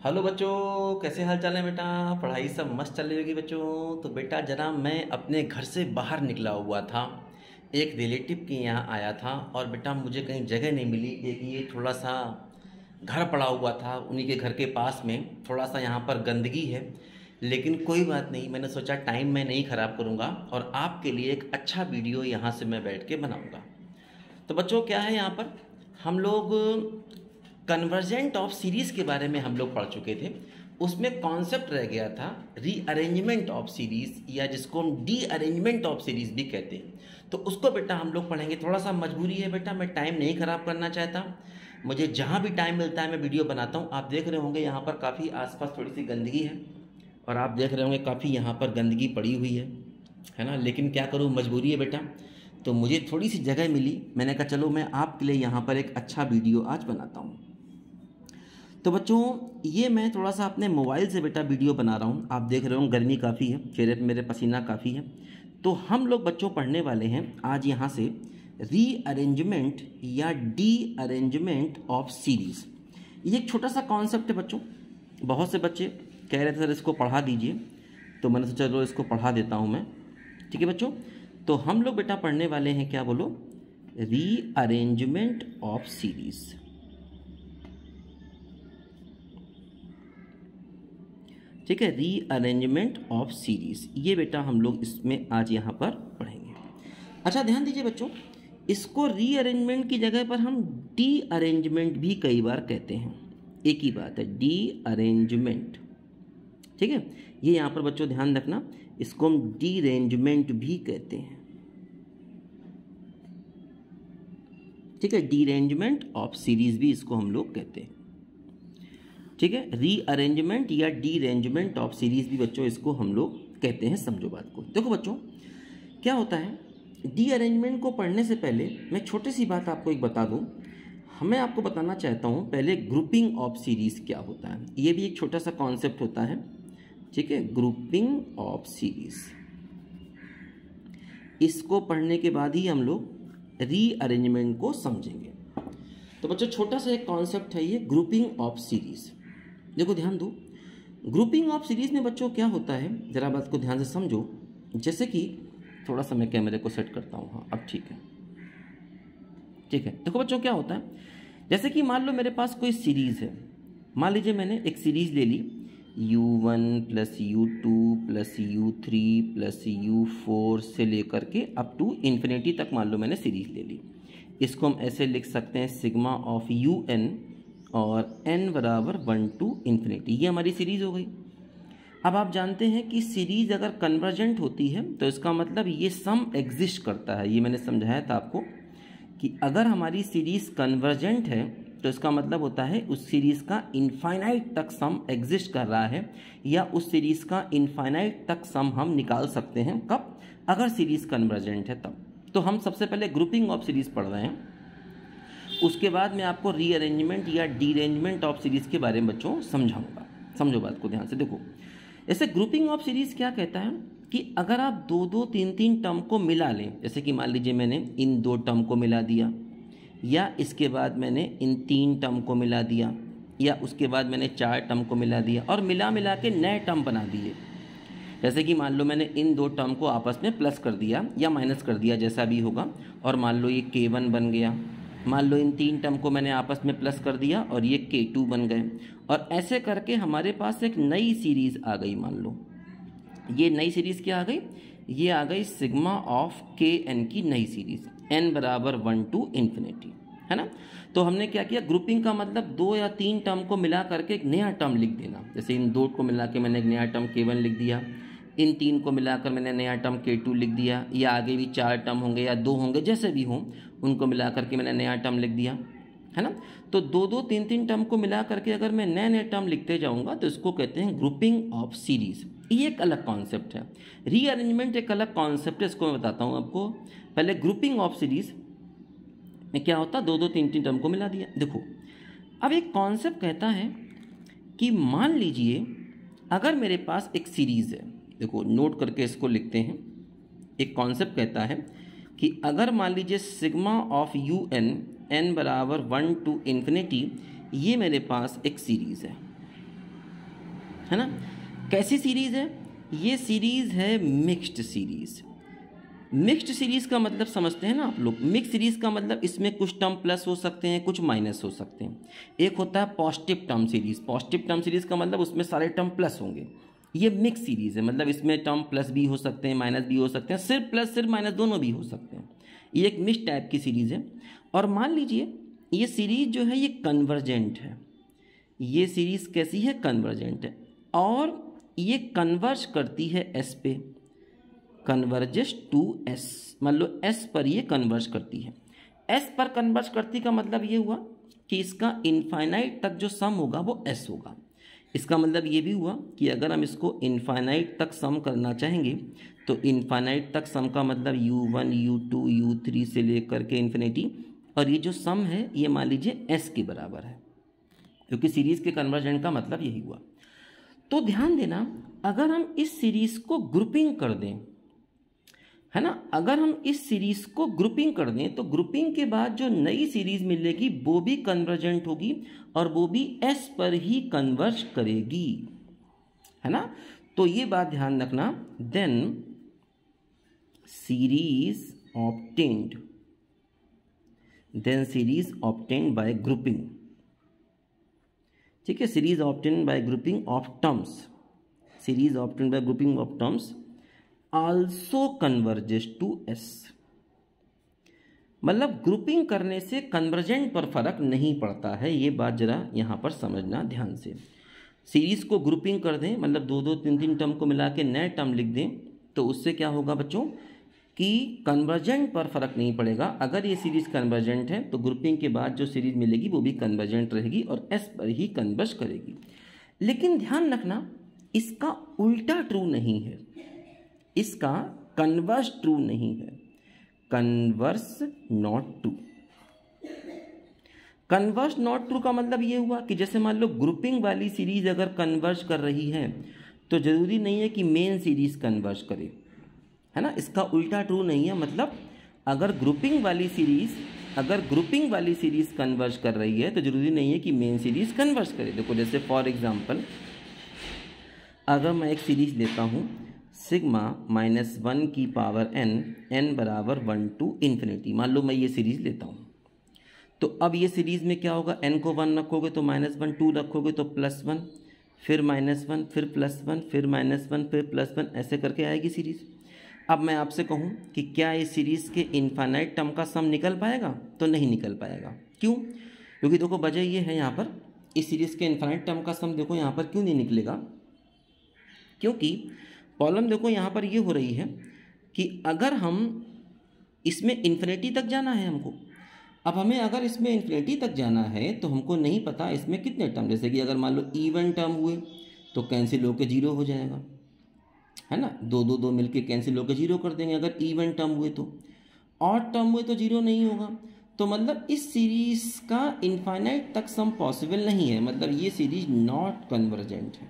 Hello बच्चों, कैसे हाल चाल है बेटा? पढ़ाई सब मस्त चल रही होगी बच्चों। तो बेटा, जरा मैं अपने घर से बाहर निकला हुआ था। एक रिलेटिव के यहाँ आया था और बेटा मुझे कहीं जगह नहीं मिली। एक ये थोड़ा सा घर पड़ा हुआ था उन्हीं के घर के पास में। थोड़ा सा यहाँ पर गंदगी है। लेकिन कोई बात नहीं, मैंने सोचा टाइम मैं नहीं ख़राब करूँगा और आपके लिए एक अच्छा वीडियो यहाँ से मैं बैठ के बनाऊँगा। तो बच्चों, क्या है यहाँ पर? हम लोग कन्वर्जेंट ऑफ़ सीरीज़ के बारे में हम लोग पढ़ चुके थे। उसमें कॉन्सेप्ट रह गया था रीअरेंजमेंट ऑफ़ सीरीज़ या जिसको हम डी अरेंजमेंट ऑफ़ सीरीज़ भी कहते हैं। तो उसको बेटा हम लोग पढ़ेंगे। थोड़ा सा मजबूरी है बेटा, मैं टाइम नहीं ख़राब करना चाहता। मुझे जहाँ भी टाइम मिलता है, मैं वीडियो बनाता हूँ। आप देख रहे होंगे यहाँ पर काफ़ी आसपास थोड़ी सी गंदगी है और आप देख रहे होंगे काफ़ी यहाँ पर गंदगी पड़ी हुई है है ना? लेकिन क्या करूँ? मजबूरी है बेटा। तो मुझे थोड़ी सी जगह मिली। मैंने कहा, चलो, मैं आपके लिए यहाँ पर एक अच्छा वीडियो आज बनाता हूँ। तो बच्चों, ये मैं थोड़ा सा अपने मोबाइल से बेटा वीडियो बना रहा हूँ। आप देख रहे हो गर्मी काफ़ी है, चेहरे पर मेरे पसीना काफ़ी है। तो हम लोग बच्चों पढ़ने वाले हैं आज यहाँ से रीअरेंजमेंट या डी अरेंजमेंट ऑफ़ सीरीज़ ये एक छोटा सा कॉन्सेप्ट है बच्चों। बहुत से बच्चे कह रहे थे, सर, इसको पढ़ा दीजिए। तो मैंने सोचा, चलो, इसको पढ़ा देता हूँ मैं। ठीक है बच्चों? तो हम लोग बेटा पढ़ने वाले हैं, क्या बोलो? रीअरेंजमेंट ऑफ़ सीरीज़ ठीक है? रीअरेंजमेंट ऑफ़ सीरीज़ ये बेटा हम लोग इसमें आज यहाँ पर पढ़ेंगे। अच्छा ध्यान दीजिए बच्चों, इसको रीअरेंजमेंट की जगह पर हम डी अरेंजमेंट भी कई बार कहते हैं। एक ही बात है डी अरेंजमेंट ठीक है? ये यहाँ पर बच्चों ध्यान रखना, इसको हम डी अरेंजमेंट भी कहते हैं। ठीक है? डी अरेंजमेंट ऑफ़ सीरीज़ भी इसको हम लोग कहते हैं। ठीक है? रीअरेंजमेंट या डी अरेंजमेंट ऑफ़ सीरीज़ भी बच्चों, इसको हम लोग कहते हैं समझो बात को। देखो बच्चों, क्या होता है? डी अरेंजमेंट को पढ़ने से पहले मैं छोटी सी बात आपको एक बता दूँ। हमें आपको बताना चाहता हूँ, पहले ग्रुपिंग ऑफ़ सीरीज़ क्या होता है? ये भी एक छोटा सा कॉन्सेप्ट होता है, ठीक है? ग्रुपिंग ऑफ़ सीरीज़ इसको पढ़ने के बाद ही हम लोग रीअरेंजमेंट को समझेंगे। तो बच्चों, छोटा सा एक कॉन्सेप्ट है ये ग्रुपिंग ऑफ़ सीरीज़ देखो, ध्यान दो। ग्रुपिंग ऑफ़ सीरीज़ में बच्चों क्या होता है? ज़रा बात को ध्यान से समझो। जैसे कि थोड़ा सा मैं कैमरे को सेट करता हूँ। हाँ अब ठीक है। ठीक है। देखो बच्चों, क्या होता है? जैसे कि मान लो मेरे पास कोई सीरीज़ है। मान लीजिए मैंने एक सीरीज़ ले ली। U1 one plus U two plus U three plus U four से लेकर के अप टू इन्फिनिटी तक मान लो मैंने सीरीज़ ले ली। इसको हम ऐसे लिख सकते हैं सिग्मा ऑफ़ यू एन और n बराबर वन टू इन्फिनिटी ये हमारी सीरीज़ हो गई। अब आप जानते हैं कि सीरीज़ अगर कन्वर्जेंट होती है तो इसका मतलब ये सम एग्जिस्ट करता है। ये मैंने समझाया था आपको कि अगर हमारी सीरीज़ कन्वर्जेंट है तो इसका मतलब होता है उस सीरीज़ का इनफाइनाइट तक सम एग्जिस्ट कर रहा है, या उस सीरीज़ का इनफाइनाइट तक सम हम निकाल सकते हैं कब? अगर सीरीज़ कन्वर्जेंट है तब। तो हम सबसे पहले ग्रुपिंग ऑफ़ सीरीज़ पढ़ रहे हैं। उसके बाद मैं आपको रीअरेंजमेंट या डीरेंजमेंट ऑफ़ सीरीज़ के बारे में बच्चों समझाऊँगा। समझो बात को ध्यान से। देखो, ऐसे ग्रुपिंग ऑफ़ सीरीज़ क्या कहता है कि अगर आप दो दो तीन तीन टर्म को मिला लें, जैसे कि मान लीजिए मैंने इन दो टर्म को मिला दिया, या इसके बाद मैंने इन तीन टर्म को मिला दिया, या उसके बाद मैंने चार टर्म को मिला दिया और मिला मिला के नए टर्म बना दिए। जैसे कि मान लो मैंने इन दो टर्म को आपस में प्लस कर दिया या माइनस कर दिया, जैसा भी होगा, और मान लो ये के वन बन गया। मान लो इन तीन टर्म को मैंने आपस में प्लस कर दिया और ये के टू बन गए। और ऐसे करके हमारे पास एक नई सीरीज़ आ गई, मान लो। ये नई सीरीज़ क्या आ गई? ये आ गई सिग्मा ऑफ़ के एन की नई सीरीज़ एन बराबर वन टू इन्फिनिटी है ना? तो हमने क्या किया? ग्रुपिंग का मतलब दो या तीन टर्म को मिला करके एक नया टर्म लिख देना। जैसे इन दो को मिला के मैंने एक नया टर्म के वन लिख दिया। इन तीन को मिलाकर मैंने नया टर्म के टू लिख दिया। या आगे भी चार टर्म होंगे या दो होंगे, जैसे भी हों। उनको मिला करके मैंने नया टर्म लिख दिया, है ना? तो दो दो तीन तीन टर्म को मिला करके अगर मैं नए नए टर्म लिखते जाऊँगा तो इसको कहते हैं ग्रुपिंग ऑफ़ सीरीज़ ये एक अलग कॉन्सेप्ट है। रीअरेंजमेंट एक अलग कॉन्सेप्ट है, इसको मैं बताता हूँ आपको। पहले ग्रुपिंग ऑफ़ सीरीज़ में क्या होता? दो दो तीन तीन टर्म को मिला दिया। देखो, अब एक कॉन्सेप्ट कहता है कि मान लीजिए, अगर मेरे पास एक सीरीज़ है, देखो नोट करके इसको लिखते हैं। एक कॉन्सेप्ट कहता है कि अगर मान लीजिए sigma of U N N बराबर वन टू इन्फिनिटी, ये मेरे पास एक सीरीज़ है। है ना? कैसी सीरीज़ है? ये सीरीज़ है मिक्स्ड सीरीज़। मिक्स्ड सीरीज़ का मतलब समझते हैं ना आप लोग? मिक्स सीरीज़ का मतलब इसमें कुछ टर्म प्लस हो सकते हैं, कुछ माइनस हो सकते हैं। एक होता है positive term series. Positive term series का मतलब उसमें सारे टर्म प्लस होंगे। ये मिक्स सीरीज़ है मतलब इसमें टर्म प्लस भी हो सकते हैं माइनस भी हो सकते हैं, सिर्फ़ प्लस सिर्फ़ माइनस दोनों भी हो सकते हैं। ये एक मिक्स टाइप की सीरीज़ है। और मान लीजिए, ये सीरीज़ जो है, ये कन्वर्जेंट है। ये सीरीज़ कैसी है? कन्वर्जेंट है। और ये कन्वर्ज करती है एस पे। कन्वर्जेस टू एस मान लो एस पर ये कन्वर्ज करती है। एस पर कन्वर्ज करती का मतलब ये हुआ कि इसका इनफाइनाइट तक जो सम होगा, वो एस होगा। इसका मतलब ये भी हुआ कि अगर हम इसको इनफाइनाइट तक सम करना चाहेंगे तो इनफाइनाइट तक सम का मतलब U one U two U three से लेकर के इन्फिनिटी और ये जो सम है, ये मान लीजिए एस के बराबर है। क्योंकि सीरीज़ के कन्वर्जन का मतलब यही हुआ। तो ध्यान देना, अगर हम इस सीरीज़ को ग्रुपिंग कर दें है ना? अगर हम इस सीरीज़ को ग्रुपिंग कर दें तो ग्रुपिंग के बाद जो नई सीरीज़ मिलेगी, वो भी कन्वर्जेंट होगी और वो भी एस पर ही कन्वर्ज करेगी। है ना? तो ये बात ध्यान रखना। Then series obtained then series obtained by grouping ठीक है? Series obtained by grouping of terms series obtained by grouping of terms also converges to S मतलब ग्रुपिंग करने से कन्वर्जेंट पर फ़र्क नहीं पड़ता है। ये बात जरा यहाँ पर समझना ध्यान से। सीरीज़ को ग्रुपिंग कर दें मतलब दो दो, तीन तीन टर्म को मिला के नए टर्म लिख दें तो उससे क्या होगा बच्चों? कि कन्वर्जेंट पर फ़र्क नहीं पड़ेगा। अगर ये सीरीज़ कन्वर्जेंट है तो ग्रुपिंग के बाद जो सीरीज़ मिलेगी, वो भी कन्वर्जेंट रहेगी और एस पर ही कन्वर्ज करेगी। लेकिन ध्यान रखना, इसका उल्टा ट्रू नहीं है। इसका कन्वर्स ट्रू नहीं है। Converse not true converse not true का मतलब ये हुआ कि जैसे मान लो ग्रुपिंग वाली सीरीज़ अगर कन्वर्स कर रही है तो ज़रूरी नहीं है कि मेन सीरीज़ कन्वर्स करे। है ना? इसका उल्टा ट्रू नहीं है मतलब अगर ग्रुपिंग वाली सीरीज़ अगर ग्रुपिंग वाली सीरीज़ कन्वर्स कर रही है तो ज़रूरी नहीं है कि मेन सीरीज़ कन्वर्स करे। देखो, जैसे फॉर एग्जांपल अगर मैं एक सीरीज़ लेता हूँ सिग्मा माइनस वन की पावर एन एन बराबर वन टू इन्फिनिटी मान लो मैं ये सीरीज़ लेता हूँ। तो अब ये सीरीज़ में क्या होगा? एन को वन रखोगे तो माइनस वन टू रखोगे तो प्लस वन फिर माइनस वन फिर प्लस वन फिर माइनस वन फिर प्लस वन ऐसे करके आएगी सीरीज़ अब मैं आपसे कहूँ कि क्या इस सीरीज़ के इन्फानाइट टर्म का सम निकल पाएगा? तो नहीं निकल पाएगा। क्यों? क्योंकि देखो, वजह ये है यहाँ पर, इस सीरीज़ के इन्फानाइट टर्म का सम देखो यहाँ पर क्यों नहीं निकलेगा? क्योंकि प्रॉब्लम देखो यहाँ पर ये हो रही है कि अगर हम इसमें इन्फिनिटी तक जाना है हमको, अब हमें अगर इसमें इन्फिनिटी तक जाना है तो हमको नहीं पता इसमें कितने टर्म जैसे कि अगर मान लो इवन टर्म हुए तो कैंसिल होकर ज़ीरो हो जाएगा, है ना? दो दो दो मिलके कैंसिल होकर ज़ीरो कर देंगे अगर इवन टर्म हुए तो। और टर्म हुए तो ज़ीरो नहीं होगा। तो मतलब इस सीरीज़ का इनफाइनाइट तक सम पॉसिबल नहीं है मतलब ये सीरीज़ नॉट कन्वर्जेंट है।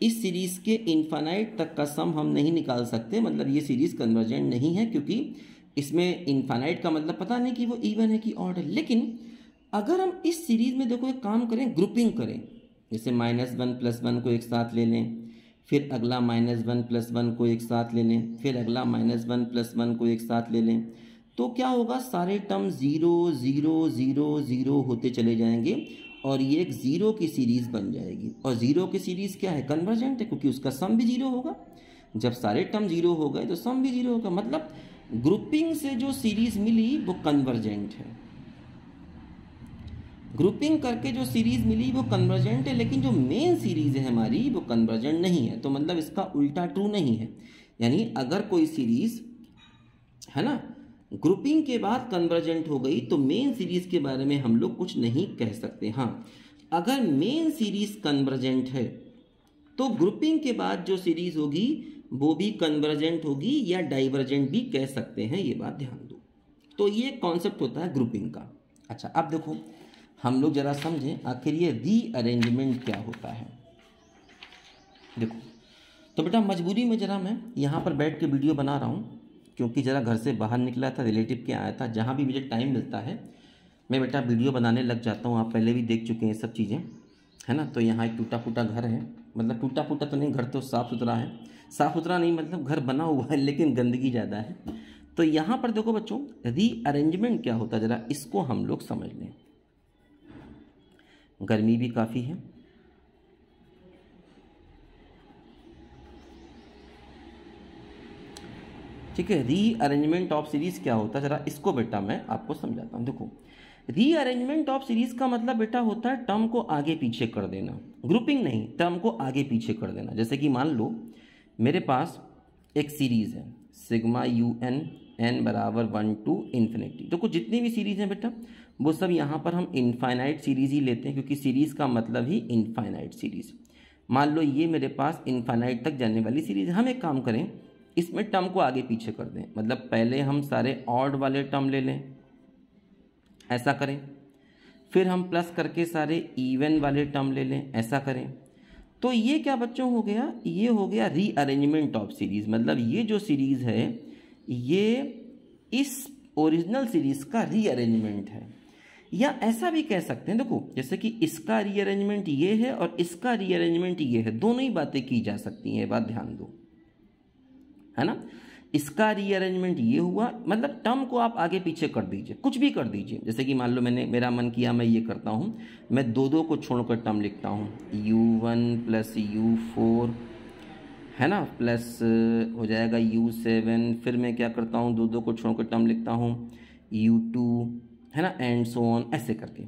इस सीरीज़ के इन्फानाइट तक का सम हम नहीं निकाल सकते मतलब ये सीरीज़ कन्वर्जेंट नहीं है, क्योंकि इसमें इन्फानाइट का मतलब पता नहीं कि वो इवन है कि ऑड है। लेकिन अगर हम इस सीरीज़ में देखो, एक काम करें ग्रुपिंग करें। जैसे माइनस वन प्लस वन को एक साथ ले लें, फिर अगला माइनस वन प्लस वन को एक साथ ले लें, फिर अगला माइनस वन प्लस वन को एक साथ ले लें तो क्या होगा, सारे term zero zero zero zero होते चले जाएँगे। और ये एक ज़ीरो की सीरीज़ बन जाएगी। और ज़ीरो की सीरीज़ क्या है? कन्वर्जेंट है, क्योंकि उसका सम भी ज़ीरो होगा। जब सारे टर्म ज़ीरो हो गए तो सम भी ज़ीरो होगा। मतलब ग्रुपिंग से जो सीरीज़ मिली, वो कन्वर्जेंट है। ग्रुपिंग करके जो सीरीज़ मिली, वो कन्वर्जेंट है, लेकिन जो मेन सीरीज़ है हमारी, वो कन्वर्जेंट नहीं है। तो मतलब इसका उल्टा ट्रू नहीं है। यानी अगर कोई सीरीज़ है ना ग्रुपिंग के बाद कन्वर्जेंट हो गई तो मेन सीरीज़ के बारे में हम लोग कुछ नहीं कह सकते हाँ। अगर मेन सीरीज़ कन्वर्जेंट है तो ग्रुपिंग के बाद जो सीरीज़ होगी, वो भी कन्वर्जेंट होगी या डाइवर्जेंट भी कह सकते हैं, ये बात ध्यान दो। तो ये कॉन्सेप्ट होता है ग्रुपिंग का। अच्छा अब देखो, हम लोग ज़रा समझें, आखिर ये रीअरेंजमेंट क्या होता है। देखो तो बेटा मजबूरी में ज़रा मैं यहाँ पर बैठ के वीडियो बना रहा हूँ। क्योंकि ज़रा घर से बाहर निकला था रिलेटिव के आया था, जहाँ भी मुझे टाइम मिलता है, मैं बेटा वीडियो बनाने लग जाता हूँ, आप पहले भी देख चुके हैं सब चीज़ें, है ना? तो यहाँ एक टूटा फूटा घर है मतलब टूटा फूटा तो नहीं, घर तो साफ़ सुथरा है। साफ़ सुथरा नहीं मतलब घर बना हुआ है, लेकिन गंदगी ज़्यादा है। तो यहाँ पर देखो बच्चों रीअरेंजमेंट क्या होता है, ज़रा इसको हम लोग समझ लें। गर्मी भी काफ़ी है ठीक है रीअरेंजमेंट ऑफ़ सीरीज़ क्या होता है? ज़रा इसको बेटा मैं आपको समझाता हूँ। देखो रीअरेंजमेंट ऑफ़ सीरीज़ का मतलब बेटा होता है टर्म को आगे पीछे कर देना। ग्रुपिंग नहीं टर्म को आगे पीछे कर देना। जैसे कि मान लो, मेरे पास एक सीरीज़ है सिग्मा यू एन एन बराबर वन टू इन्फिनिटी देखो, जितनी भी सीरीज़ हैं बेटा, वो सब यहाँ पर हम इनफाइनाइट सीरीज़ ही लेते हैं, क्योंकि सीरीज़ का मतलब ही इनफाइनाइट सीरीज़ मान लो ये मेरे पास इनफाइनाइट तक जाने वाली सीरीज़ हम एक काम करें इसमें टर्म को आगे पीछे कर दें। मतलब पहले हम सारे ऑड वाले टर्म ले लें। ऐसा करें। फिर हम प्लस करके सारे इवन वाले टर्म ले लें। ऐसा करें। तो ये क्या बच्चों हो गया? ये हो गया रीअरेंजमेंट ऑफ़ सीरीज़ मतलब ये जो सीरीज़ है, ये इस ओरिजिनल सीरीज़ का रीअरेंजमेंट है। या ऐसा भी कह सकते हैं। देखो, जैसे कि इसका रीअरेंजमेंट ये है और इसका रीअरेंजमेंट ये है। दोनों ही बातें की जा सकती हैं। बात ध्यान दो। है ना? इसका रीअरेंजमेंट ये हुआ मतलब टर्म को आप आगे पीछे कर दीजिए, कुछ भी कर दीजिए। जैसे कि मान लो मैंने, मेरा मन किया, मैं ये करता हूँ, मैं दो दो को छोड़कर टर्म लिखता हूँ। U one plus U four है ना? प्लस हो जाएगा यू सेवन फिर मैं क्या करता हूँ, दो दो को छोड़कर टर्म लिखता हूँ। यू टू है ना? एंड सो ऑन ऐसे करके।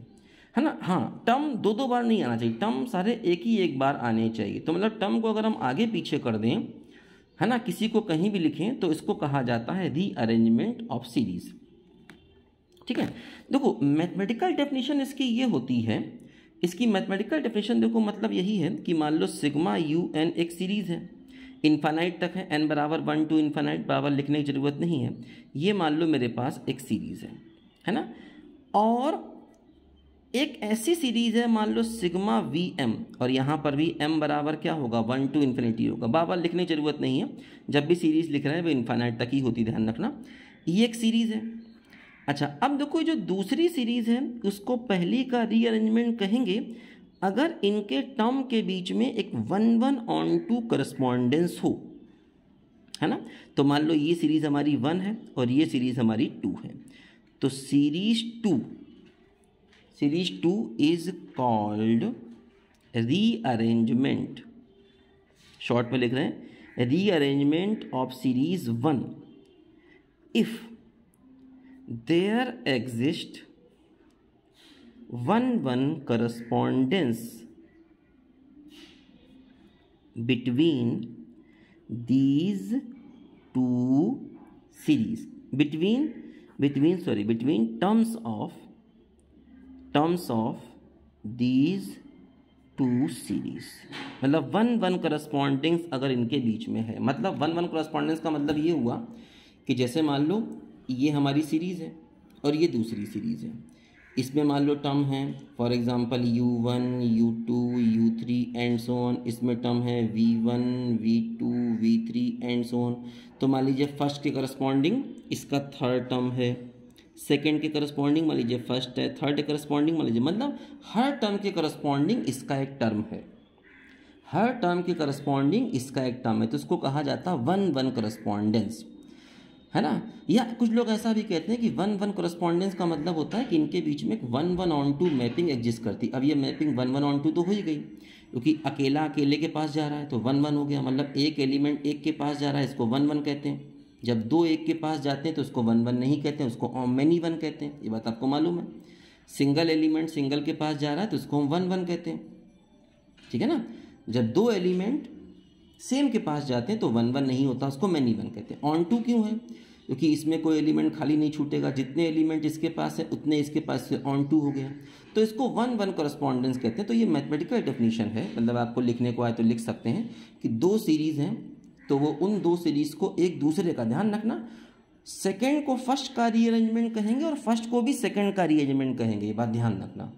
है ना? हाँ टर्म दो दो बार नहीं आना चाहिए टर्म सारे एक ही एक बार आने चाहिए। तो मतलब टर्म को अगर हम आगे पीछे कर दें है ना? किसी को कहीं भी लिखें तो इसको कहा जाता है री अरेंजमेंट ऑफ़ सीरीज़ ठीक है? देखो मैथमेटिकल डेफिनेशन इसकी ये होती है, इसकी मैथमेटिकल डेफिनेशन देखो मतलब यही है कि मान लो सिग्मा यू एन एक सीरीज़ है। इन्फानाइट तक है एन बराबर वन टू इन्फानाइट बराबर लिखने की ज़रूरत नहीं है। ये मान लो मेरे पास एक सीरीज़ है है ना? और एक ऐसी सीरीज़ है, मान लो सिग्मा वी एम और यहाँ पर भी एम बराबर क्या होगा? वन टू इन्फिनिटी होगा। बाबा, लिखने की ज़रूरत नहीं है। जब भी सीरीज़ लिख रहे हैं, वो इन्फानाइट तक ही होती ध्यान रखना। ये एक सीरीज़ है। अच्छा अब देखो जो दूसरी सीरीज़ है, उसको पहली का रीअरेंजमेंट कहेंगे, अगर इनके टर्म के बीच में एक one one onto correspondence हो, है ना? तो मान लो ये सीरीज़ हमारी वन है और ये सीरीज़ हमारी टू है। तो series two series 2 is called rearrangement short में लिख रहे हैं rearrangement of series one if there exist one one correspondence between these two series between between sorry between terms of terms of these two series मतलब one one correspondings अगर इनके बीच में है। मतलब वन वन करस्पॉन्डेंस का मतलब ये हुआ कि जैसे मान लो ये हमारी सीरीज़ है और ये दूसरी सीरीज़ है। इसमें मान लो टर्म है for example U one U two U three and so on इसमें टर्म है V one V two V three and so on तो मान लीजिए फ़र्स्ट के करस्पॉन्डिंग इसका थर्ड टर्म है। सेकेंड के करस्पॉन्डिंग मान लीजिए फ़र्स्ट है थर्ड के करस्पॉन्डिंग मान लीजिए मतलब हर टर्म के करस्पॉन्डिंग इसका एक टर्म है। हर टर्म के करस्पॉन्डिंग इसका एक टर्म है। तो इसको कहा जाता है वन वन करस्पॉन्डेंस है ना? या कुछ लोग ऐसा भी कहते हैं कि वन वन करस्पॉन्डेंस का मतलब होता है कि इनके बीच में एक one one onto mapping exist करती। अब ये mapping one one onto तो हो ही गई, क्योंकि अकेला अकेले के पास जा रहा है तो वन वन हो गया मतलब एक एलिमेंट एक के पास जा रहा है, इसको वन वन कहते हैं। जब दो एक के पास जाते हैं तो उसको वन वन नहीं कहते हैं, उसको मैनी वन कहते हैं। ये बात आपको मालूम है। सिंगल एलिमेंट सिंगल के पास जा रहा है तो उसको हम वन वन कहते हैं। ठीक है ना? जब दो एलिमेंट सेम के पास जाते हैं तो वन वन नहीं होता, उसको मैनी वन कहते हैं। ऑन टू क्यों है? क्योंकि इसमें कोई एलिमेंट खाली नहीं छूटेगा। जितने एलिमेंट इसके पास है, उतने इसके पास से ऑन टू हो गया। तो इसको वन वन करस्पॉन्डेंस कहते हैं। तो ये मैथमेटिकल डेफिनेशन है। मतलब आपको लिखने को आए तो लिख सकते हैं कि दो सीरीज़ हैं। तो वो उन दो सीरीज़ को एक दूसरे का ध्यान रखना। सेकेंड को फ़र्स्ट का रीअरेंजमेंट कहेंगे और फ़र्स्ट को भी सेकेंड का रीअरेंजमेंट कहेंगे, ये बात ध्यान रखना।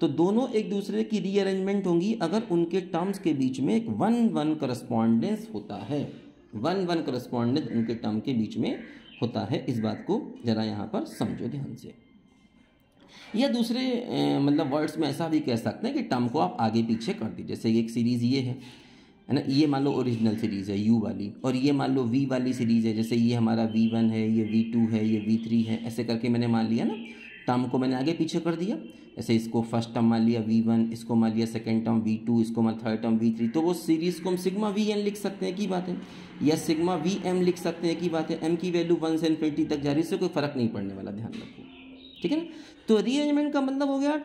तो दोनों एक दूसरे की रीअरेंजमेंट होंगी अगर उनके टर्म्स के बीच में एक वन वन करस्पॉन्डेंस होता है। वन वन करस्पॉन्डेंस उनके टर्म के बीच में होता है। इस बात को जरा यहाँ पर समझो ध्यान से। या दूसरे मतलब वर्ड्स में ऐसा भी कह सकते हैं कि टर्म को आप आगे पीछे कर दीजिए। जैसे एक सीरीज़ ये है। है ना? ये मान लो ओरिजिनल सीरीज़ है यू वाली। और ये मान लो वी वाली सीरीज़ है, जैसे ये हमारा वी वन है, ये वी टू है, ये वी थ्री है, ऐसे करके मैंने मान लिया ना? टर्म को मैंने आगे पीछे कर दिया। जैसे इसको फ़र्स्ट टर्म मान लिया वी वन इसको मान लिया सेकेंड टर्म वी टू इसको मान थर्ड टर्म वी थ्री तो वो सीरीज़ को हम सिग्मा वी एन लिख सकते हैं की बात है? या सिग्मा वी एम लिख सकते हैं की बात है? एम की वैल्यू वन से इन्फिनिटी तक जा रही है, इससे कोई फ़र्क नहीं पड़ने वाला, ध्यान रखो। ठीक है ना? तो रीअरेंजमेंट का मतलब हो गया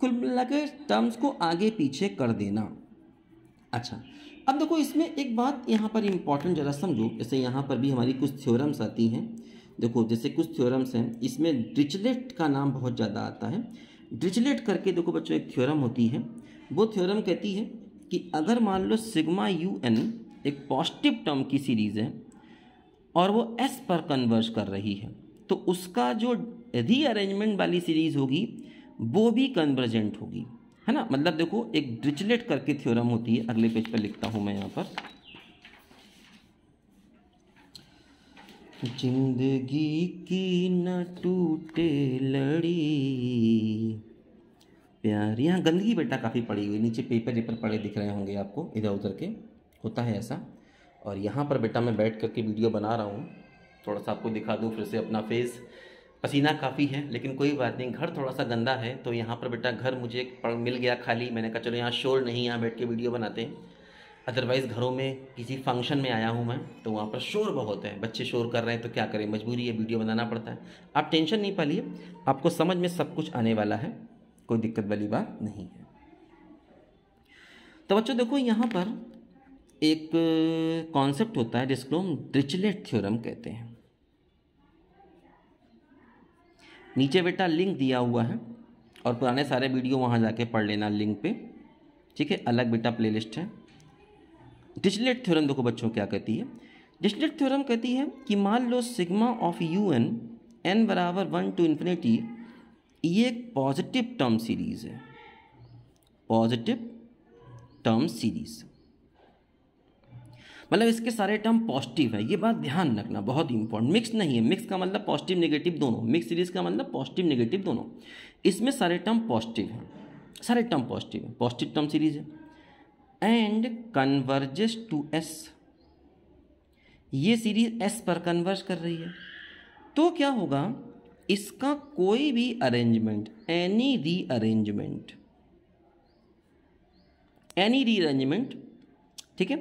कुल मिला के टर्म्स को आगे पीछे कर देना। अच्छा अब देखो, इसमें एक बात यहाँ पर इंपॉर्टेंट ज़रा समझो। जैसे यहाँ पर भी हमारी कुछ थ्योरम्स आती हैं। देखो, जैसे कुछ थ्योरम्स हैं, इसमें ड्रिचलेट का नाम बहुत ज़्यादा आता है। ड्रिचलेट करके देखो बच्चों, एक थ्योरम होती है। वो थ्योरम कहती है कि अगर मान लो सिग्मा यू एन एक पॉजिटिव टर्म की सीरीज़ है और वो एस पर कन्वर्ज कर रही है तो उसका जो रीअरेंजमेंट वाली सीरीज़ होगी, वो भी कन्वर्जेंट होगी। है ना? मतलब देखो, एक ड्रिचलेट करके थ्योरम होती है। अगले पेज पर लिखता हूँ मैं यहाँ पर। ज़िंदगी की न टूटे लड़ी। प्यार, यहाँ गंदगी बेटा काफ़ी पड़ी हुई। नीचे पेपर वेपर पड़े दिख रहे होंगे आपको, इधर उधर के। होता है ऐसा। और यहाँ पर बेटा मैं बैठ करके वीडियो बना रहा हूँ। थोड़ा सा आपको दिखा दूँ फिर से अपना फेस पसीना काफ़ी है, लेकिन कोई बात नहीं, घर थोड़ा सा गंदा है तो यहाँ पर बेटा घर मुझे मिल गया खाली। मैंने कहा चलो यहाँ शोर नहीं, यहाँ बैठ के वीडियो बनाते हैं। अदरवाइज़ घरों में किसी फ़ंक्शन में आया हूँ मैं तो वहाँ पर शोर बहुत है। बच्चे शोर कर रहे हैं तो क्या करें? मजबूरी है, वीडियो बनाना पड़ता है। आप टेंशन नहीं पालिए, आपको समझ में सब कुछ आने वाला है, कोई दिक्कत वाली बात नहीं है। तो बच्चों देखो, यहाँ पर एक कॉन्सेप्ट होता है जिसको हम ड्रिचलेट थ्योरम कहते हैं। नीचे बेटा लिंक दिया हुआ है और पुराने सारे वीडियो वहाँ जाके पढ़ लेना लिंक पे। ठीक है? अलग बेटा प्लेलिस्ट है। डिजिलेट थ्योरम देखो बच्चों क्या कहती है। डिजिलेट थ्योरम कहती है कि मान लो sigma of U N N बराबर वन टू इन्फिनिटी ये एक पॉजिटिव टर्म सीरीज़ है। पॉजिटिव टर्म सीरीज़ मतलब इसके सारे टर्म पॉजिटिव है, ये बात ध्यान रखना बहुत इंपॉर्टेंट मिक्स नहीं है मिक्स का मतलब पॉजिटिव नेगेटिव दोनों। मिक्स सीरीज़ का मतलब पॉजिटिव नेगेटिव दोनों। इसमें सारे टर्म पॉजिटिव हैं। सारे टर्म पॉजिटिव है। पॉजिटिव टर्म सीरीज़ है। एंड कन्वर्जेस टू एस ये सीरीज़ एस पर कन्वर्ज कर रही है। तो क्या होगा? इसका कोई भी arrangement any rearrangement any rearrangement ठीक है?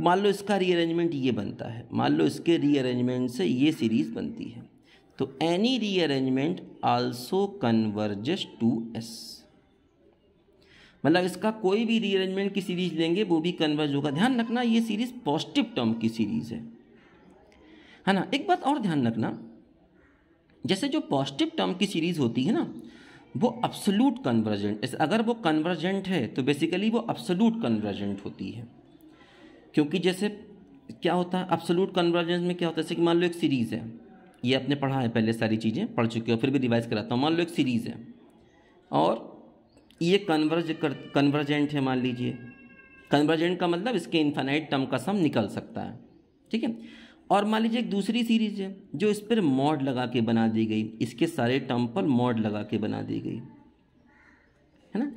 मान लो इसका रीअरेंजमेंट ये बनता है, मान लो इसके रीअरेंजमेंट से ये सीरीज़ बनती है तो any rearrangement also converges to S मतलब इसका कोई भी रीअरेंजमेंट की सीरीज़ लेंगे, वो भी कन्वर्ज होगा। ध्यान रखना, ये सीरीज़ पॉजिटिव टर्म की सीरीज़ है। है ना? एक बात और ध्यान रखना, जैसे जो पॉजिटिव टर्म की सीरीज़ होती है ना, वो अब्सोलूट कन्वर्जेंट अगर वो कन्वर्जेंट है तो बेसिकली वो अब्सोलूट कन्वर्जेंट होती है। क्योंकि जैसे क्या होता है अब्सोलूट कन्वर्जेंस में क्या होता है, जैसे कि मान लो एक सीरीज़ है, ये आपने पढ़ा है पहले सारी चीज़ें, पढ़ चुके हो, फिर भी रिवाइज कराता हूँ, मान लो एक सीरीज़ है, और ये कन्वर्ज कर कन्वर्जेंट है मान लीजिए कन्वर्जेंट का मतलब इसके इन्फानाइट टर्म का सम निकल सकता है, ठीक है? और मान लीजिए एक दूसरी सीरीज़ है, जो इस पर मॉड लगा के बना दी गई, इसके सारे टर्म पर मॉड लगा के बना दी गई, है ना?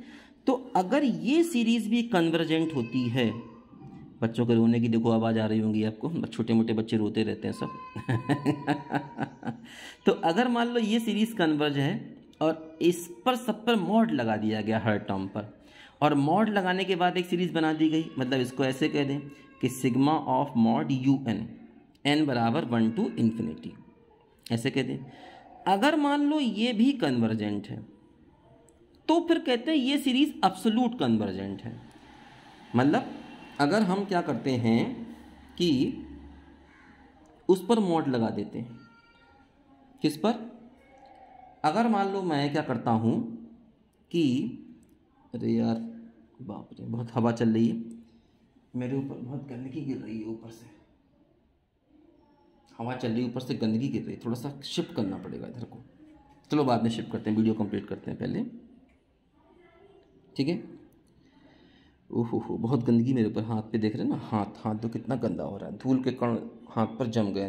तो अगर ये सीरीज़ भी कन्वर्जेंट होती है बच्चों के रोने की देखो आवाज़ आ रही होंगी आपको छोटे मोटे बच्चे रोते रहते हैं सब। तो अगर मान लो ये सीरीज़ कन्वर्ज है और इस पर सब पर मॉड लगा दिया गया हर टर्म पर, और मॉड लगाने के बाद एक सीरीज़ बना दी गई मतलब इसको ऐसे कह दें कि sigma of mod U N N बराबर वन टू इन्फिनिटी ऐसे कह दें। अगर मान लो ये भी कन्वर्जेंट है तो फिर कहते हैं ये सीरीज़ अब्सोलूट कन्वर्जेंट है। मतलब अगर हम क्या करते हैं कि उस पर मोड लगा देते हैं। किस पर? अगर मान लो मैं क्या करता हूँ कि अरे यार, बाप रे, बहुत हवा चल रही है। मेरे ऊपर बहुत गंदगी गिर रही है ऊपर से। हवा चल रही है, ऊपर से गंदगी गिर रही है। थोड़ा सा शिफ्ट करना पड़ेगा इधर को। चलो बाद में शिफ्ट करते हैं वीडियो कंप्लीट करते हैं पहले। ठीक है? ओहो हो बहुत गंदगी मेरे ऊपर हाथ पे देख रहे हैं ना? हाथ हाथ तो कितना गंदा हो रहा है। धूल के कण हाथ पर जम गए।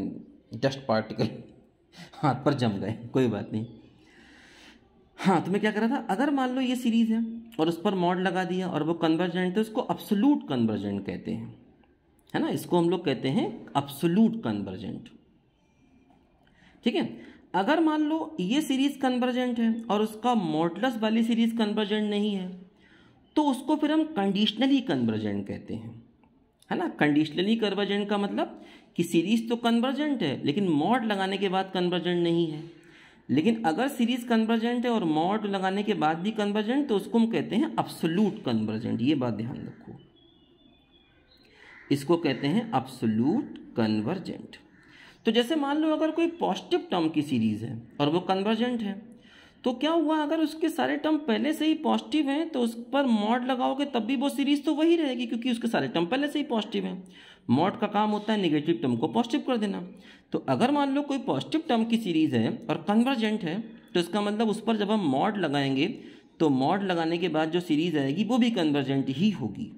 डस्ट पार्टिकल हाथ पर जम गए। कोई बात नहीं। हाँ तो मैं क्या कर रहा था? अगर मान लो ये सीरीज़ है और उस पर मॉड लगा दिया और वो कन्वर्जेंट है, उसको अब्सोलूट कन्वर्जेंट कहते हैं। है ना? इसको हम लोग कहते हैं अब्सोलूट कन्वर्जेंट ठीक है? अगर मान लो ये सीरीज़ कन्वर्जेंट है और उसका मॉडलस वाली सीरीज़ कन्वर्जेंट नहीं है तो उसको फिर हम कंडीशनली कन्वर्जेंट कहते हैं। है ना? कंडीशनली कन्वर्जेंट का मतलब कि सीरीज़ तो कन्वर्जेंट है, लेकिन मॉड लगाने के बाद कन्वर्जेंट नहीं है। लेकिन अगर सीरीज़ कन्वर्जेंट है और मॉड लगाने के बाद भी कन्वर्जेंट तो उसको हम कहते हैं अब्सोलूट कन्वर्जेंट ये बात ध्यान रखो। इसको कहते हैं अब्सोलूट कन्वर्जेंट तो जैसे मान लो अगर कोई पॉजिटिव टर्म की सीरीज़ है और वो कन्वर्जेंट है तो क्या हुआ, अगर उसके सारे टर्म पहले से ही पॉजिटिव हैं तो उस पर मॉड लगाओगे तब भी वो सीरीज़ तो वही रहेगी, क्योंकि उसके सारे टर्म पहले से ही पॉजिटिव हैं। मॉड का काम होता है नेगेटिव टर्म को पॉजिटिव कर देना। तो अगर मान लो कोई पॉजिटिव टर्म की सीरीज़ है और कन्वर्जेंट है तो इसका मतलब उस पर जब हम मॉड लगाएँगे तो मॉड लगाने के बाद जो सीरीज़ आएगी, वो भी कन्वर्जेंट ही होगी।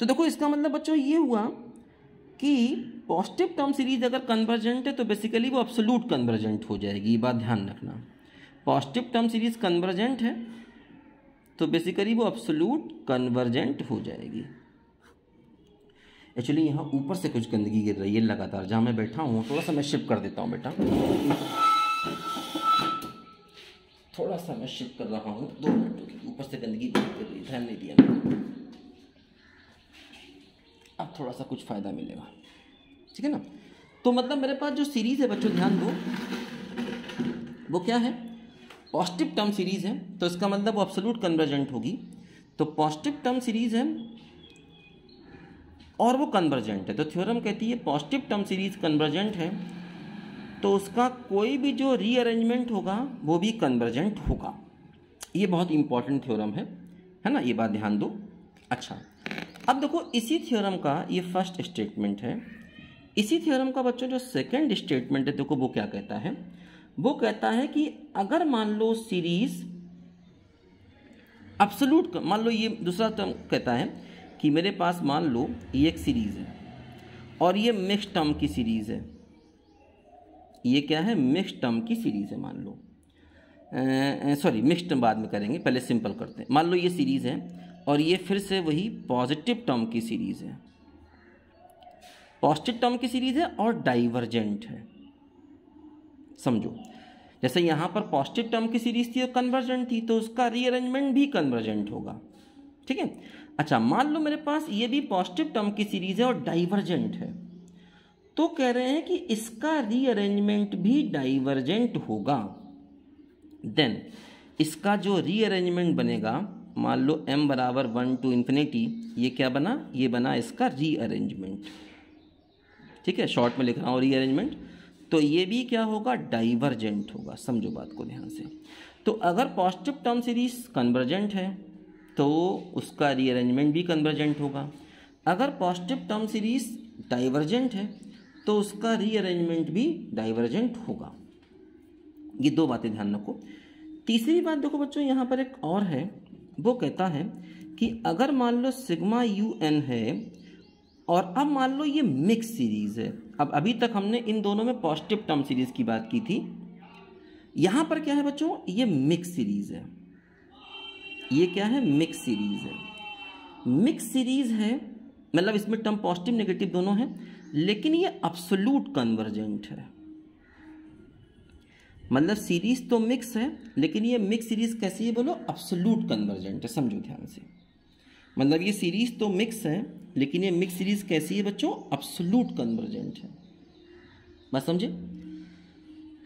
तो देखो, इसका मतलब बच्चों, ये हुआ कि पॉजिटिव टर्म सीरीज़ अगर कन्वर्जेंट है तो बेसिकली वो अब्सोलूट कन्वर्जेंट हो जाएगी, ये बात ध्यान रखना। पॉजिटिव टर्म सीरीज़ कन्वर्जेंट है तो बेसिकली वो अब्सोलूट कन्वर्जेंट हो जाएगी। एक्चुअली यहाँ ऊपर से कुछ गंदगी गिर रही है लगातार। जहाँ मैं बैठा हूँ, थोड़ा सा मैं शिफ्ट कर देता हूँ बेटा। थोड़ा सा मैं शिफ्ट कर रहा हूँ, दो मिनट ऊपर से गंदगी गिर रही ध्यान नहीं दिया मैंने। अब थोड़ा सा कुछ फ़ायदा मिलेगा। ठीक है ना? तो मतलब मेरे पास जो सीरीज़ है बच्चों, ध्यान दो। वो क्या है? पॉजिटिव टर्म सीरीज़ है तो इसका मतलब वो अब्सोलूट कन्वर्जेंट होगी। तो पॉजिटिव टर्म सीरीज़ है और वो कन्वर्जेंट है। तो थ्योरम कहती है पॉजिटिव टर्म सीरीज़ कन्वर्जेंट है तो उसका कोई भी जो रीअरेंजमेंट होगा, वो भी कन्वर्जेंट होगा। ये बहुत इंपॉर्टेंट थ्योरम है है ना? ये बात ध्यान दो। अच्छा अब देखो, इसी थ्योरम का ये फ़र्स्ट स्टेटमेंट है। इसी थ्योरम का बच्चों, जो सेकेंड स्टेटमेंट है, देखो वो क्या कहता है? वो कहता है कि अगर मान लो सीरीज़ अब्सोलूट मान लो ये दूसरा टर्म कहता है कि मेरे पास मान लो ये एक सीरीज़ है और ये मिक्स टर्म की सीरीज़ है। ये क्या है? मिक्स टर्म की सीरीज़ है मान लो। सॉरी मिक्स टर्म बाद में करेंगे, पहले सिंपल करते हैं। मान लो ये सीरीज़ है और ये फिर से वही पॉजिटिव टर्म की सीरीज़ है। पॉजिटिव टर्म की सीरीज़ है और डाइवर्जेंट है। समझो, जैसे यहाँ पर पॉजिटिव टर्म की सीरीज़ थी और कन्वर्जेंट थी तो उसका रीअरेंजमेंट भी कन्वर्जेंट होगा। ठीक है? अच्छा मान लो मेरे पास ये भी पॉजिटिव टर्म की सीरीज़ है और डाइवर्जेंट है। तो कह रहे हैं कि इसका रीअरेंजमेंट भी डाइवर्जेंट होगा। देन इसका जो रीअरेंजमेंट बनेगा मान लो m बराबर वन टू इन्फिनिटी ये क्या बना? ये बना इसका रीअरेंजमेंट ठीक है? शॉर्ट में लिख रहा हूँ रीअरेंजमेंट तो ये भी क्या होगा? डाइवर्जेंट होगा. समझो बात को ध्यान से. तो अगर पॉजिटिव टर्म सीरीज़ कन्वर्जेंट है तो उसका रीअरेंजमेंट भी कन्वर्जेंट होगा. अगर पॉजिटिव टर्म सीरीज़ डाइवर्जेंट है तो उसका रीअरेंजमेंट भी डाइवर्जेंट होगा. ये दो बातें ध्यान रखो. तीसरी बात देखो बच्चों, यहाँ पर एक और है. वो कहता है कि अगर मान लो सिग्मा यू एन है, और अब मान लो ये मिक्स सीरीज़ है, अब अभी तक हमने इन दोनों में पॉजिटिव टर्म सीरीज़ की बात की थी, यहाँ पर क्या है बच्चों? ये मिक्स सीरीज़ है। ये क्या है? मिक्स सीरीज़ है। मिक्स सीरीज़ है मतलब इसमें टर्म पॉजिटिव नेगेटिव दोनों हैं, लेकिन ये अब्सोलूट कन्वर्जेंट है। मतलब सीरीज़ तो मिक्स है, लेकिन ये मिक्स सीरीज़ कैसी है बोलो? अब्सोलूट कन्वर्जेंट है, समझो ध्यान से। मतलब ये सीरीज़ तो मिक्स है, लेकिन ये मिक्स सीरीज़ कैसी है बच्चों? अब्सोलूट कन्वर्जेंट है। बस समझे?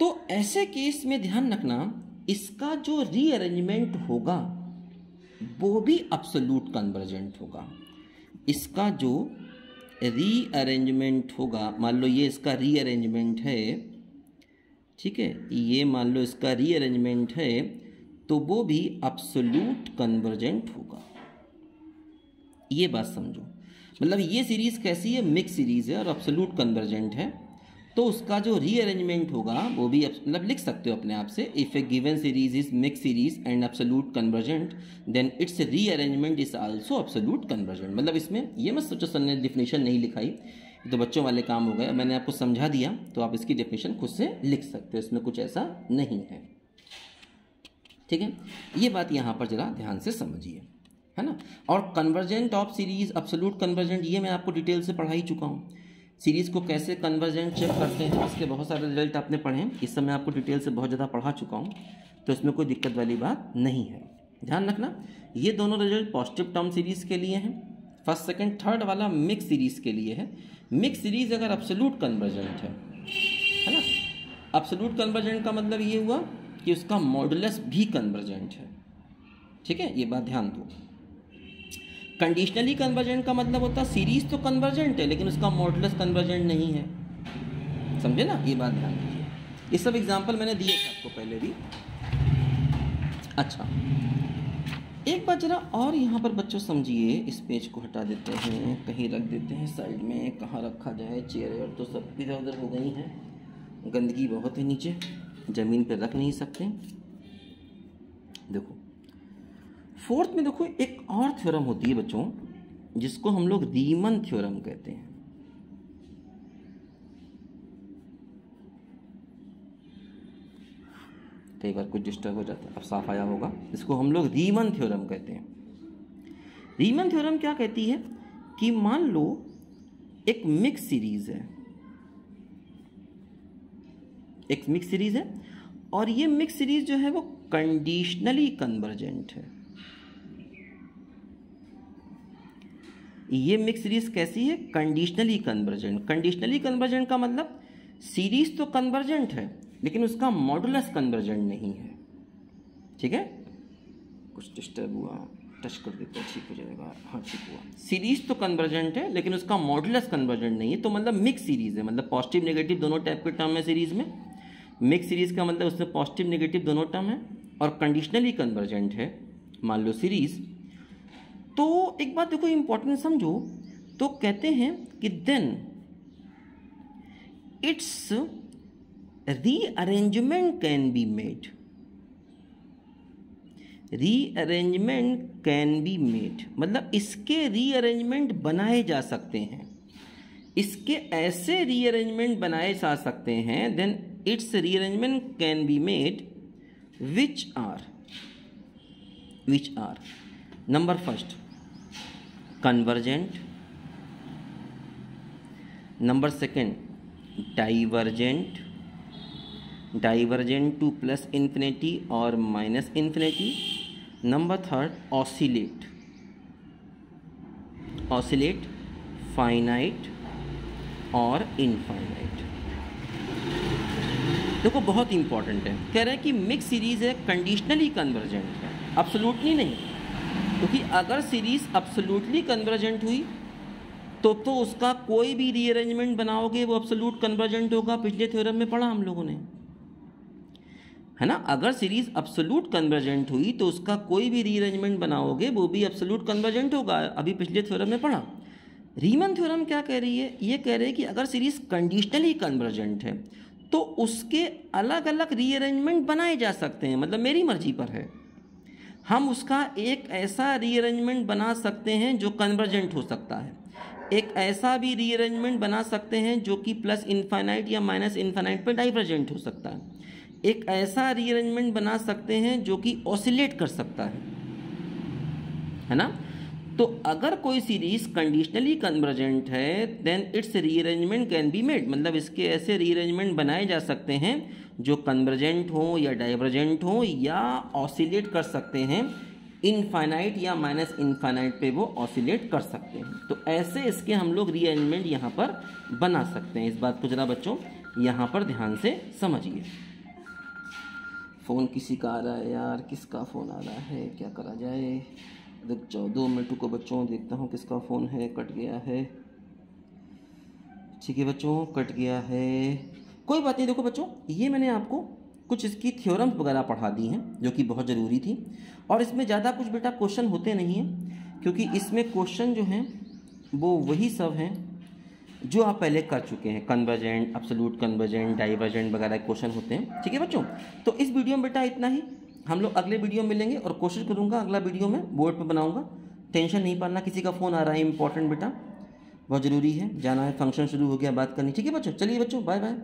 तो ऐसे केस में ध्यान रखना, इसका जो रीअरेंजमेंट होगा, वो भी अब्सोल्यूट कन्वर्जेंट होगा। इसका जो रीअरेंजमेंट होगा, मान लो ये इसका रीअरेंजमेंट है ठीक है? ये मान लो इसका रीअरेंजमेंट है तो वो भी अपसोल्यूट कन्वर्जेंट होगा। ये बात समझो। मतलब ये सीरीज़ कैसी है? मिक्स सीरीज़ है और अब्सोल्यूट कन्वर्जेंट है। तो उसका जो रीअरेंजमेंट होगा, वो भी मतलब लिख सकते हो अपने आप से if a given series is mix series and absolute convergent then it's rearrangement is also absolute convergent मतलब इसमें ये मत सोचो, सर ने डिफिनेशन नहीं लिखाई। तो बच्चों वाले काम हो गए मैंने आपको समझा दिया तो आप इसकी डेफिनेशन खुद से लिख सकते हो, इसमें कुछ ऐसा नहीं है। ठीक है? ये बात यहाँ पर जरा ध्यान से समझिए, है ना? और convergent of series absolute convergent ये मैं आपको डिटेल से पढ़ा ही चुका हूँ। सीरीज़ को कैसे कन्वर्जेंट चेक करते हैं, इसके बहुत सारे रिज़ल्ट आपने पढ़े हैं, इस समय आपको डिटेल से बहुत ज़्यादा पढ़ा चुका हूँ तो इसमें कोई दिक्कत वाली बात नहीं है। ध्यान रखना, ये दोनों रिज़ल्ट पॉजिटिव टर्म सीरीज़ के लिए हैं फ़र्स्ट सेकंड थर्ड वाला मिक्स सीरीज़ के लिए है। मिक्स सीरीज़ अगर अब्सोल्यूट कन्वर्जेंट है है ना? अब्सोल्यूट कन्वर्जेंट का मतलब ये हुआ कि उसका मॉडुलस भी कन्वर्जेंट है। ठीक है? ये बात ध्यान दो। कंडीशनली कन्वर्जेंट का मतलब होता है सीरीज़ तो कन्वर्जेंट है, लेकिन उसका मॉडुलस कन्वर्जेंट नहीं है। समझे ना? ये बात ध्यान दीजिए। ये सब एग्ज़ाम्पल मैंने दिए थे आपको पहले भी। अच्छा। एक बात जरा और यहाँ पर बच्चों समझिए, इस पेज को हटा देते हैं, कहीं रख देते हैं, साइड में कहाँ रखा जाए, चेयर और तो सब इधर उधर हो गई हैं। गंदगी बहुत है नीचे, ज़मीन पर रख नहीं सकते। देखो, फोर्थ में देखो एक और थ्योरम होती है बच्चों, जिसको हम लोग रीमन थ्योरम कहते हैं। कई बार कुछ डिस्टर्ब हो जाता है, अब साफ़ आया होगा। इसको हम लोग रीमन थ्योरम कहते हैं। रीमन थ्योरम क्या कहती है? कि मान लो एक मिक्स सीरीज़ है। एक मिक्स सीरीज़ है, और ये मिक्स सीरीज़ जो है वो कंडीशनली कन्वर्जेंट है। ये मिक्स सीरीज़ कैसी है? कंडीशनली कन्वर्जेंट कंडीशनली कन्वर्जेंट का मतलब सीरीज़ तो कन्वर्जेंट है लेकिन उसका मॉडुलस कन्वर्जेंट नहीं है। ठीक है? कुछ डिस्टर्ब हुआ टच कर देते हैं, ठीक हो जाएगा। हाँ ठीक हुआ। सीरीज़ तो कन्वर्जेंट है, लेकिन उसका मॉडुलस कन्वर्जेंट नहीं है तो मतलब मिक्स सीरीज़ है। मतलब पॉजिटिव नेगेटिव दोनों टाइप के टर्म है सीरीज़ में। मिक्स सीरीज़ का मतलब उसमें पॉजिटिव नेगेटिव दोनों टर्म है, और कंडीशनली कन्वर्जेंट है। मान लो सीरीज़ तो एक बात देखो इंपॉर्टेंट समझो। तो कहते हैं कि then it's rearrangement can be made rearrangement can be made मतलब इसके रीअरेंजमेंट बनाए जा सकते हैं। इसके ऐसे रीअरेंजमेंट बनाए जा सकते हैं then it's rearrangement can be made which are which are number first convergent number second divergent. Divergent to plus infinity और minus infinity number third oscillate oscillate finite और इनफाइनाइट। देखो, बहुत इंपॉर्टेंट है। कह रहे हैं कि मिक्स सीरीज़ है कंडीशनली कन्वर्जेंट है। अब्सोल्युटली नहीं। क्योंकि अगर सीरीज़ अब्सोल्युटली कन्वर्जेंट हुई तो तो उसका कोई भी रीअरेंजमेंट बनाओगे, वो अब्सोल्यूट कन्वर्जेंट होगा। पिछले थ्योरम में पढ़ा हम लोगों ने। है ना? अगर सीरीज़ अब्सोल्यूट कन्वर्जेंट हुई तो उसका कोई भी रीअरेंजमेंट बनाओगे, वो भी अब्सोल्यूट कन्वर्जेंट होगा। अभी पिछले थ्योरम में पढ़ा। रीमन थ्योरम क्या कह रही है? ये कह रही है कि अगर सीरीज़ कंडीशनली कन्वर्जेंट है तो उसके अलग अलग रीअरेंजमेंट बनाए जा सकते हैं। मतलब मेरी मर्ज़ी पर है। हम उसका एक ऐसा रीअरेंजमेंट बना सकते हैं जो कन्वर्जेंट हो सकता है। एक ऐसा भी रीअरेंजमेंट बना सकते हैं जो कि प्लस इन्फाइनाइट या माइनस इन्फाइनाइट पर डाइवर्जेंट हो सकता है। एक ऐसा रीअरेंजमेंट बना सकते हैं जो कि ऑसिलेट कर सकता है। है ना? तो अगर कोई सीरीज़ कंडीशनली कन्वर्जेंट है then it's rearrangement can be made मतलब इसके ऐसे रीअरेंजमेंट बनाए जा सकते हैं जो कन्वर्जेंट हो या डाइवर्जेंट हो या ऑसिलेट कर सकते हैं। इनफाइनाइट या माइनस इनफाइनाइट पे वो ऑसिलेट कर सकते हैं। तो ऐसे इसके हम लोग रीअरेंजमेंट यहाँ पर बना सकते हैं। इस बात को जरा बच्चों यहाँ पर ध्यान से समझिए। फ़ोन किसी का आ रहा है यार, किसका फ़ोन आ रहा है, क्या करा जाए? रुक जाओ दो मिनट को बच्चों, देखता हूँ किसका फ़ोन है, कट गया है। ठीक है बच्चों, कट गया है। कोई बात नहीं, देखो बच्चों, ये मैंने आपको कुछ इसकी थ्योरम्स वगैरह पढ़ा दी हैं, जो कि बहुत ज़रूरी थी। और इसमें ज़्यादा कुछ बेटा क्वेश्चन होते नहीं हैं, क्योंकि इसमें क्वेश्चन जो हैं, वो वही सब हैं जो आप पहले कर चुके हैं कन्वर्जेंट अब्सोल्यूट कन्वर्जेंट डाइवर्जेंट वगैरह क्वेश्चन होते हैं, ठीक है बच्चों? तो इस वीडियो में बेटा इतना ही। हम लोग अगले वीडियो में मिलेंगे और कोशिश करूँगा अगला वीडियो में बोर्ड पर बनाऊँगा। टेंशन नहीं पाना, किसी का फ़ोन आ रहा है इंपॉर्टेंट बेटा। बहुत ज़रूरी है, जाना है फ़ंक्शन शुरू हो गया, बात करनी, ठीक है बच्चों? चलिए बच्चों बाय बाय